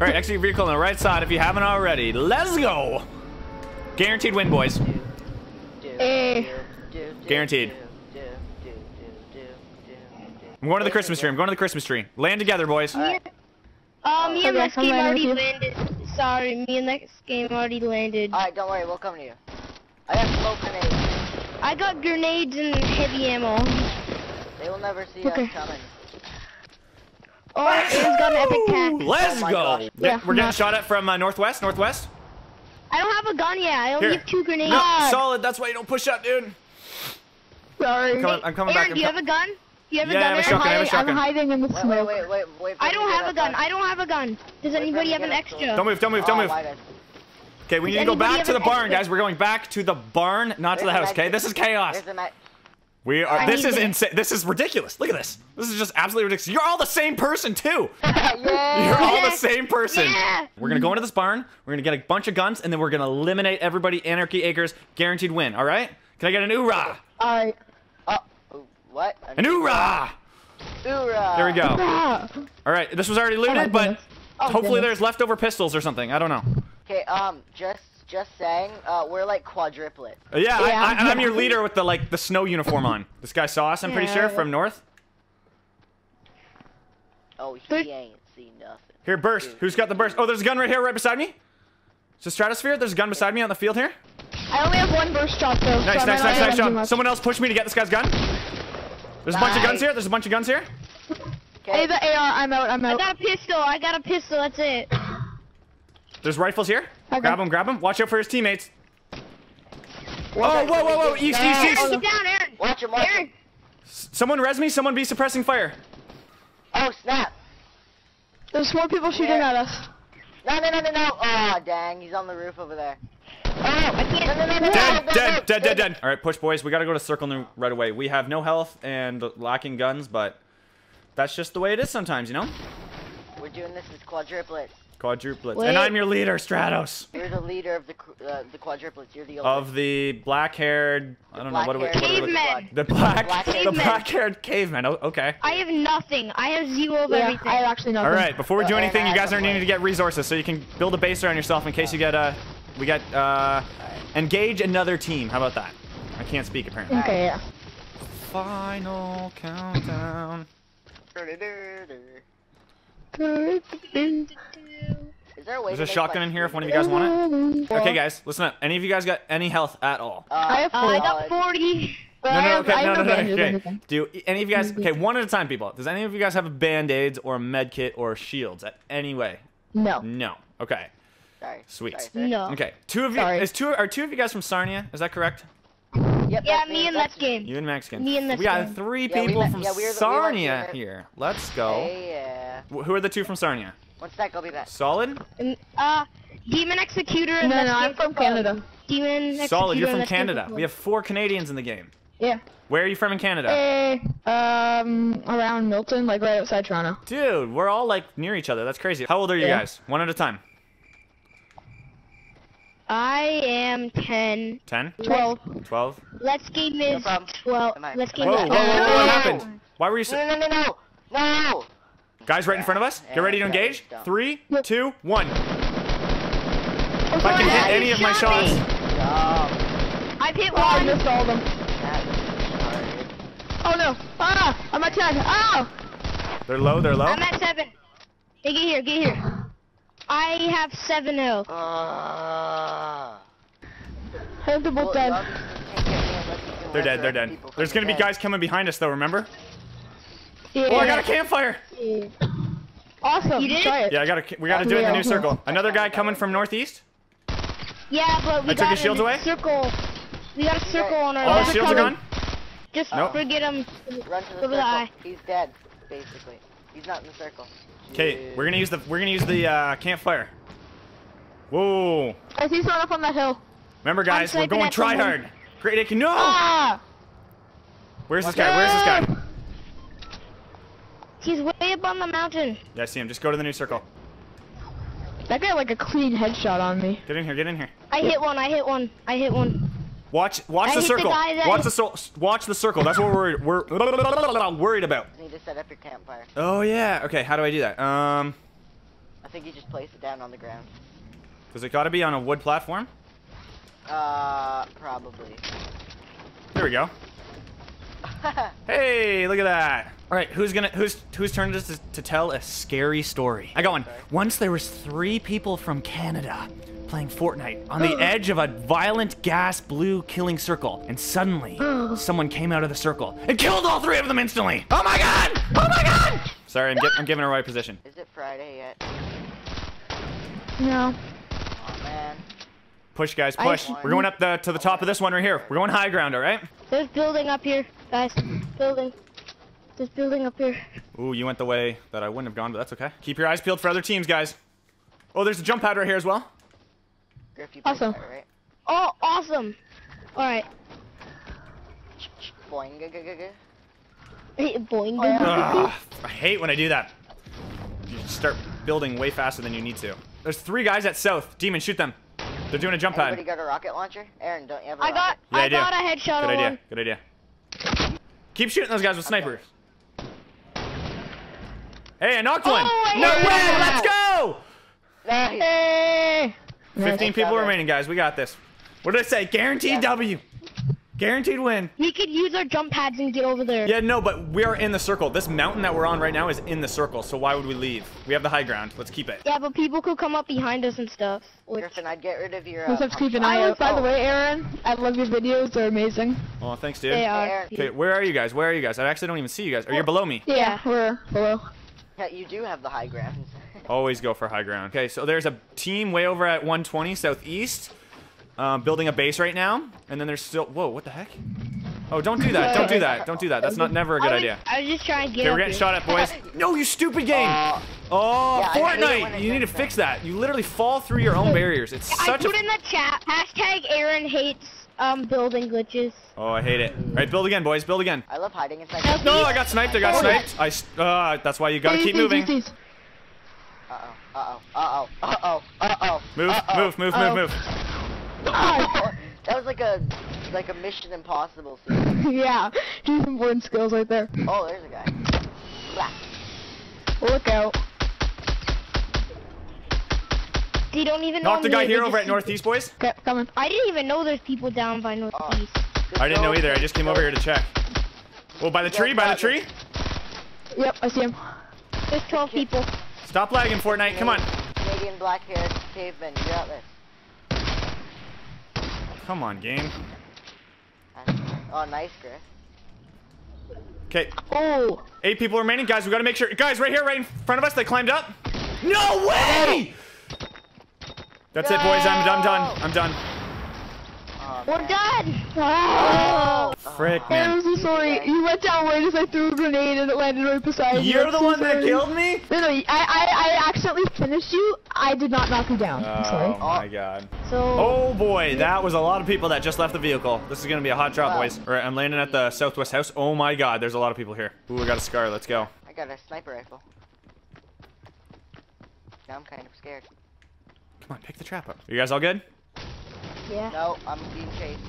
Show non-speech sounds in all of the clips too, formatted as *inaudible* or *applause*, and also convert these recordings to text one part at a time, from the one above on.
All right, execute vehicle on the right side if you haven't already. Let's go. Guaranteed win, boys. Eh. Guaranteed. I'm going to the Christmas tree. I'm going to the Christmas tree. Land together, boys. Alright. Uh, me and Okay, next game already landed. Sorry, me and next game already landed. Alright, don't worry, we'll come to you. I got smoke grenades. I got grenades and heavy ammo. They will never see Okay. us coming. Oh, Aaron's got an epic pack. Let's Oh go. gosh. Yeah, Yeah, we're getting shot at from uh, northwest. Northwest. I don't have a gun yet. I only Here. have two grenades. No, solid. That's why you don't push up, dude. Sorry. I'm coming, I'm coming Aaron, back. do you have a gun? Do you have Yeah, I a have gun, a shotgun, I have a shotgun. hiding in the Wait, smoke. wait, wait, wait, wait for I don't have a gun. outside. I don't have a gun. Does Wait anybody have an get extra? Don't move. Don't move. Don't Oh, move. Okay, we Does need to go back to the barn, extra? guys. We're going back to the barn, not to the house. Okay, this is chaos. There's a ma- We are. I This is this. insane. This is ridiculous. Look at this. This is just absolutely ridiculous. You're all the same person too. *laughs* yeah. You're all the same person. Yeah. We're gonna go into this barn. We're gonna get a bunch of guns, and then we're gonna eliminate everybody. Anarchy Acres, guaranteed win. All right? Can I get an oorah? Alright. Oh, oh, what? An oorah! Hoorah. There we go. All right. This was already looted, but. Oh, hopefully goodness. there's leftover pistols or something. I don't know. Okay, um, just, just saying, uh, we're like quadruplet. Uh, Yeah, Yeah. I, I, I'm your leader with the like the snow uniform on. This guy saw us. I'm pretty sure Yeah. from north. Oh, he But- ain't seen nothing. Here, burst. Who's got the burst? Oh, there's a gun right here, right beside me. It's a stratosphere. There's a gun beside me on the field here. I only have one burst shot though. Nice, so nice, nice, nice have too job. Someone else push me to get this guy's gun. There's a bunch of guns here. There's a bunch of guns here. Hey, Okay, the AR, I'm out, I'm I got a pistol. I got a pistol. That's it. There's rifles here. Okay. Grab him, grab him. Watch out for his teammates. Watch Oh, whoa, whoa, whoa. East, get- east, Aaron, east. get down, Aaron. Watch him, watch Aaron. him. Someone res me. Someone be suppressing fire. Oh, snap. There's more people shooting Yeah. at us. No, no, no, no, no. Oh, dang, he's on the roof over there. Oh, I can't- No, no, no, no, Dead, no, dead, no, dead, no, dead, dead. All right, push, boys. We gotta go to circle new right away. We have no health and lacking guns, but that's just the way it is sometimes, you know. We're doing this as quadruplets. Quadruplets. Wait. And I'm your leader, Stratos. You're the leader of the uh, the quadruplets. You're the Of the black-haired, I don't know what do we, what do we look Cavemen. The black, black the black-haired caveman. Oh, okay. I have nothing. I have zero of Yeah, everything. I have actually nothing. All right. Before we do anything, you guys are needing to get resources so you can build a base around yourself in case you get uh, we get uh, engage another team. How about that? I can't speak apparently. Okay, yeah. Final countdown. Is there a way There's a shotgun in here if one of you guys want it. Okay, Okay, guys, listen up. Any of you guys got any health at all? Uh, I have Uh, four. I got 40. No, no, okay, no, no, no, okay. Do any of you guys? Okay, one at a time, people. Does any of you guys have a band-aids or a med kit or shields at any way? No. No. Okay. Sorry. Sweet. Sorry, sir. No. Okay. Two of you. Sorry. Is two? Are two of you guys from Sarnia? Is that correct? Yep, Yeah, me and that's Let's Game. You and Mexican. Me and this we got guy. three Yeah, we people met- from yeah, the- Sarnia to- here. Let's go. Hey, yeah. Who are the two from Sarnia? One sec, I'll be back. Solid. And, uh, Demon Executor and no, Let's I'm from. Canada. Demon Executor Solid. You're from Let's Game for Canada. We have four Canadians in the game. Yeah. Where are you from in Canada? Hey, um, around Milton, like right outside Toronto. Dude, we're all like near each other. That's crazy. How old are you Yeah. guys? One at a time. I am 10. 10? 12. 12? Let's Game is problem. 12. Let's am Game Whoa, is whoa, 12. whoa, whoa, what happened? Why were you... No, So- no, no, no, no! guys right in front of us? Get ready to engage. Three, two, one. If I can hit any of my shots... I've hit Oh, I missed all of them. Oh no! Ah! I'm at 10. Oh! They're low, they're low. I'm at 7. Hey, get here, get here. I have 7 health. Uh, I have the both well, dead. obviously you can't get me unless you can They're dead, they're dead. There's gonna be dead. guys coming behind us though, remember? Yeah. Oh, I got a campfire! Awesome. You did? Try it. Yeah, I gotta, we gotta do it in the new circle. Another guy coming from northeast? Yeah, but we I took got his shields a away? circle. We got a circle on our All left. the shields are gone? Just Nope. forget them. Run to the Over circle. the eye. He's dead, basically. He's not in the circle. Okay, we're gonna use the, we're gonna use the, uh, campfire. Whoa. I see someone up on that hill. Remember guys, we're going try someone. hard. Great Aiken, no! Ah! Where's this guy? Where's this guy? He's way up on the mountain. Yeah, I see him. Just go to the new circle. That guy like a clean headshot on me. Get in here, get in here. I hit one. I hit one. I hit one. Watch, watch I the hit the circle. watch the so watch the circle. That's what we're we're *laughs* worried about. You need to set up your campfire. Oh yeah. Okay, how do I do that? Um, I think you just place it down on the ground. Does it gotta be on a wood platform? Uh, probably. There we go. *laughs* Hey, look at that. All right, who's gonna who's whose turn is it to tell a scary story? I got one. Once there was three people from Canada playing Fortnite on the *gasps* edge of a violent gas blue killing circle, and suddenly *gasps* someone came out of the circle and killed all three of them instantly. Oh my god! Oh my god! Sorry, I'm, get, I'm giving her right position. Is it Friday yet? No. Oh man. Push, guys, push. I- We're going up the, to the top of this one right here. We're going high ground, all right? There's building up here, guys. Building. There's building up here. Ooh, you went the way that I wouldn't have gone, but that's okay. Keep your eyes peeled for other teams, guys. Oh, there's a jump pad right here as well. Griff, Awesome. that, right? Oh, awesome. All right. Boing, ga, ga, ga, ga. Boing. Oh, Ugh, I hate when I do that. You start building way faster than you need to. There's three guys at south. Demon, shoot them. They're doing a jump Anybody pad. got a rocket launcher? Aaron, don't you have a I got. rocket? Yeah, I I do. got a headshot Good on idea. one. Good idea. Keep shooting those guys with snipers. Hey, I knocked oh, one. Oh, no way. Let's go. Nice. Hey. 15 people job, remaining, guys. We got this. What did I say? Guaranteed Yeah. W. Guaranteed win. We could use our jump pads and get over there. Yeah, no, but we're in the circle. This mountain that we're on right now is in the circle, so why would we leave? We have the high ground. Let's keep it. Yeah, but people could come up behind us and stuff. Which, Griffin, I'd get rid of your. Let's Uh, have to keep an pump eye out. By the Oh, way, Aaron, I love your videos. They're amazing. Oh, thanks, dude. they are. Okay, where are you guys? Where are you guys? I actually don't even see you guys. Are you below me? Yeah, we're below. Yeah, you do have the high ground. Always go for high ground. Okay, so there's a team way over at 120 southeast, um, building a base right now, and then there's still. Whoa, what the heck? Oh, don't do that! Don't do that! Don't do that! That's not never a good I was, idea. I was just trying to get Okay, we're getting here. shot at, boys. *laughs* No, you stupid game! Uh, Oh, Yeah, I hate it when Fortnite! You need to does fix that. You literally fall through your own *laughs* barriers. It's I such put a. in the chat hashtag Aaron hates um building glitches. Oh, I hate it. All right, build again, boys. Build again. I love hiding inside. Help No. I got sniped. I got sniped. I. s- Uh, that's why you gotta keep moving. These, Uh oh. Uh oh. Uh oh. Uh oh. Uh oh. Move, move, move, Oh. move, move. *laughs* that was like a like a Mission Impossible scene. these. *laughs* yeah, he's important skills right there. Oh, there's a guy. Blah. Look out. They don't even know Knock the I'm guy They here just over at see- northeast, boys. Okay, coming. I didn't even know there's people down by northeast. Good I didn't know goal. either. I just came over here to check. Oh, by the tree, by the tree. Yep, I see him. There's 12 people. Stop lagging, Fortnite. Come on. Canadian black haired caveman. You got this. Come on, game. Oh, nice, Griff. Okay, Oh, eight people remaining. Guys, we gotta make sure. Guys, right here, right in front of us. They climbed up. No way! That's it, boys. I'm, I'm done. I'm done. Oh, We're man. done. Oh. Frick, I'm so sorry. You went down right as I threw a grenade and it landed right beside you. You're the so one that killed me? No, no, I, I, I accidentally finished you. I did not knock you down. I'm Oh my god. So Oh boy, that was a lot of people that just left the vehicle. This is gonna be a hot drop, Wow. boys. Alright, I'm landing at the southwest house. Oh my god, there's a lot of people here. Ooh, I got a scar. Let's go. I got a sniper rifle. Now I'm kind of scared. Come on, pick the trap up. You guys all good? Yeah. No, I'm being chased.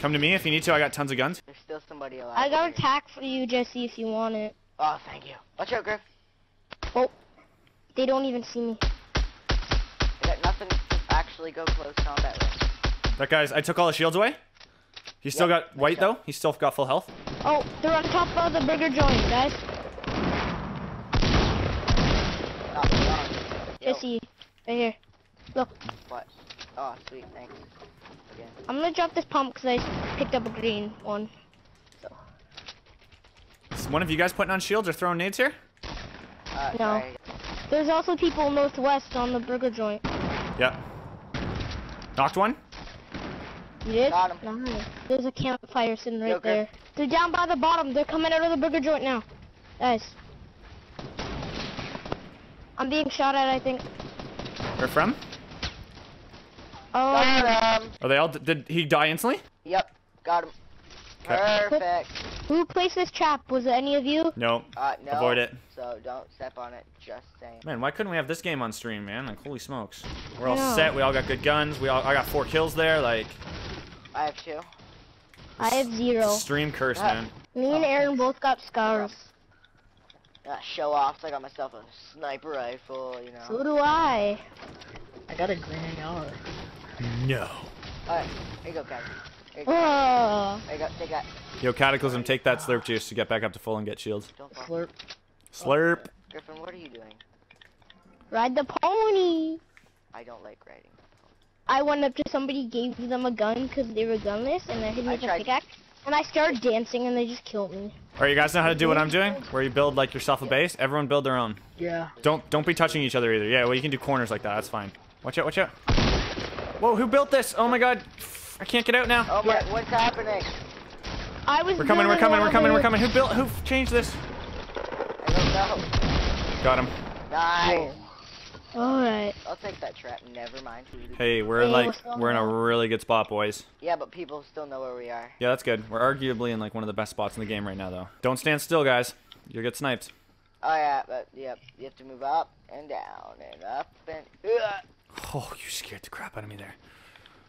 Come to me if you need to. I got tons of guns. There's still somebody alive. I got a here. tack for you, Jesse, if you want it. Oh, thank you. Watch out, Griff. Oh, they don't even see me. I got nothing to actually go close combat with. That guy's. I took all the shields away. He's still Yep, got white nice though. job. He's still got full health. Oh, they're on top of the burger joint, guys. Oh, God. Yo, Jesse, right here. Look, What? Oh, sweet, thanks. Again. I'm gonna drop this pump because I picked up a green one. So. Is one of you guys putting on shields or throwing nades here? Uh, No. sorry. There's also people northwest on the burger joint. Yep. Knocked one. You did? Got 'em. Nice. There's a campfire sitting right Yo, there. They're down by the bottom. They're coming out of the burger joint now. Guys. I'm being shot at, I think. Where from? Oh, Got him. Are they all? Did he die instantly? Yep, got him. Okay. Perfect. who placed this trap? Was it any of you? No. Uh, no. Avoid it. So don't step on it. Just saying. Man, why couldn't we have this game on stream, man? Like, holy smokes. We're all know. set. We all got good guns. We all. I got four kills there. Like, I have two. I have zero. stream curse, Ah. man. Me and Aaron both got scars. Uh, show off. I got myself a sniper rifle. You know. So do I. I got a green AR. No. Alright, here you go, guys. Here you go. Oh. There you go. Take that. Yo, Cataclysm, take that slurp juice to get back up to full and get shields. Don't. Slurp. Slurp. Griffin, what are you doing? Ride the pony. I don't like riding. I went up to somebody, gave them a gun because they were gunless, and I hit me I with a tried- pickaxe. And I started dancing, and they just killed me. Alright, you guys know how to do what I'm doing? Where you build like yourself a base? Everyone build their own. Yeah. Don't don't be touching each other either. Yeah, well you can do corners like that. That's fine. Watch out, watch out. Whoa, who built this? Oh my god. I can't get out now. Oh my, what's happening? I was. We're coming, we're coming, we're coming, we're coming. Who built who changed this? I don't know. Got him. Nice. Alright. I'll take that trap. Never mind. Hey, we're Hey, like we're in a really good spot, boys. Yeah, but people still know where we are. Yeah, that's good. We're arguably in like one of the best spots in the game right now though. Don't stand still, guys. You'll get sniped. Oh yeah, but yep, you have to move up and down and up and. Ugh. Oh, you scared the crap out of me there.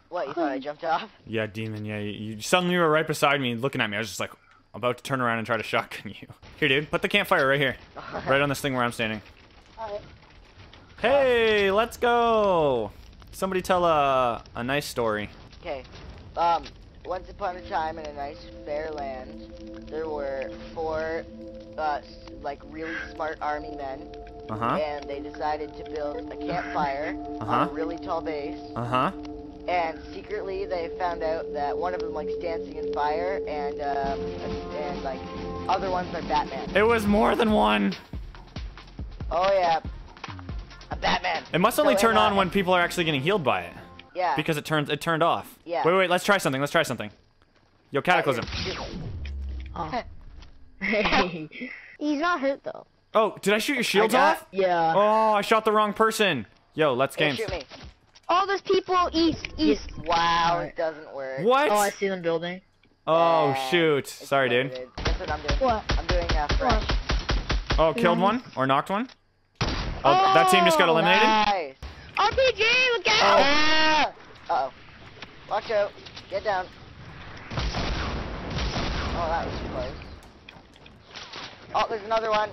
What? You thought I jumped off? Yeah, demon. Yeah, you, you suddenly were right beside me, looking at me. I was just like about to turn around and try to shotgun you. *laughs* Here, dude. Put the campfire right here, right on this thing where I'm standing. Alright. Hey, let's go. Somebody tell a a nice story. Okay. Um, once upon a time in a nice fair land, there were four, uh, like really smart army men, Uh huh. and they decided to build a campfire Uh-huh. on a really tall base. Uh huh. And secretly, they found out that one of them likes dancing in fire, and um, and like other ones are Batman. It was more than one. Oh yeah, a Batman. It must only So, turn on uh, when people are actually getting healed by it, Yeah. because it turns it turned off. Yeah. Wait, wait. Let's try something. Let's try something. Yo, Cataclysm. Oh. Hey. *laughs* He's not hurt, though. Oh, did I shoot your shields got- off? Yeah. Oh, I shot the wrong person. Yo, let's game. games. shoot me. Oh, there's people east, east. Wow, Alright. it doesn't work. What? Oh, I see them building. Oh Yeah, shoot. it's Sorry, dude. loaded. That's what I'm doing. What? I'm doing uh, fresh. Oh, killed one or knocked one. Oh, that team just got Oh, eliminated. Nice. RPG, look out! Ah! Uh oh. Watch out. Get down. Oh, that was close. Oh, there's another one.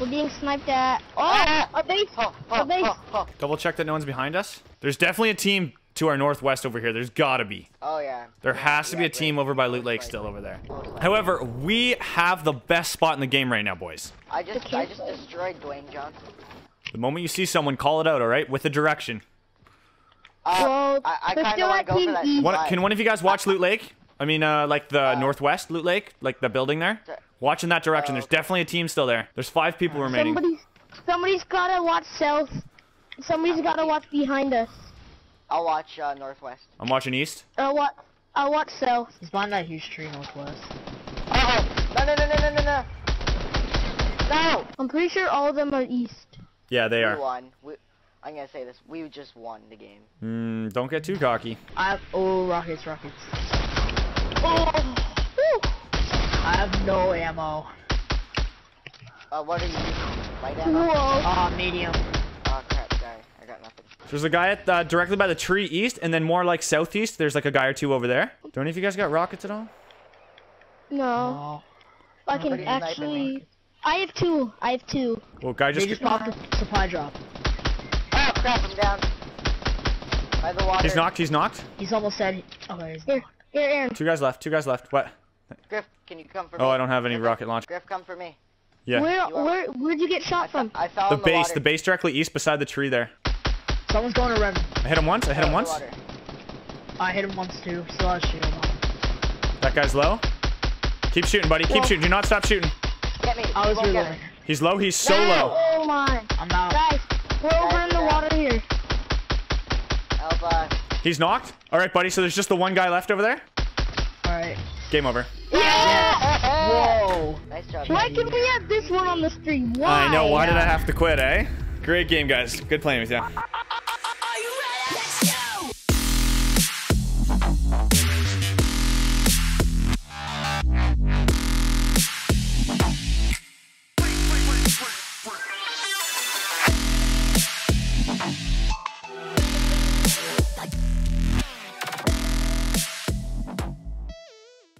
We're being sniped at. Oh, Ah! a base! Oh, A oh, base! oh, oh. Double check that no one's behind us. There's definitely a team to our northwest over here. There's gotta be. Oh, yeah. There has to be a team over by Loot Lake still over there. However, we have the best spot in the game right now, boys. I just, I just destroyed Dwayne Johnson. The moment you see someone, call it out, all right? With a direction. Uh, Well, I, I kind of want to go for that. east. One, can one of you guys watch Loot Lake? I mean, uh, like the Uh, northwest Loot Lake, like the building there. Sorry. Watch in that direction. Oh, There's okay. definitely a team still there. There's five people remaining. Somebody's, somebody's gotta watch south. Somebody's gotta watch behind us. I'll watch uh, Northwest. I'm watching east. I'll watch. I'll watch south. He's behind that huge tree northwest. Oh! No, no, no, no, no, no, no! No! I'm pretty sure all of them are east. Yeah, they We are. won. We, I'm gonna say this. We just won the game. Mm, don't get too cocky. I have oh rockets, rockets. Oh! Whew. I have no ammo. Uh, what are you using? Light ammo? Whoa! Ah, medium. Oh crap, sorry. I got nothing. There's a guy at uh, directly by the tree east, and then more like southeast. There's like a guy or two over there. Do any of you guys got rockets at all? No, Oh. I can Nobody's actually. I have two. I have two. Well, guy They just. just popped the supply drop. Oh crap, I'm down. By the water. He's knocked. He's knocked. He's almost dead. Okay. He's Here, here, Aaron. Two guys left. Two guys left. What? Griff, can you come for oh, me? Oh, I don't have any Griff, rocket launch. Griff, come for me. Yeah. Where, where, where'd you get shot fe- from? I fell The in the base. water. The base directly east beside the tree there. Someone's going to red. I hit him once. I hit him Fell once. I hit him once too. Still has shield on. That guy's low. Keep shooting, buddy. Keep Well- shooting. Do not stop shooting. Get me. I was won't reloading. He's low. He's so No! low. Oh my! I'm out. Guys, we're over in the water here. Help us. He's knocked. All right, buddy. So there's just the one guy left over there. Alright. Game over. Yeah! Whoa. Nice job. Why buddy. can we have this one on the stream? Why? I know. Why did I have to quit, eh? Great game, guys. Good playing with you.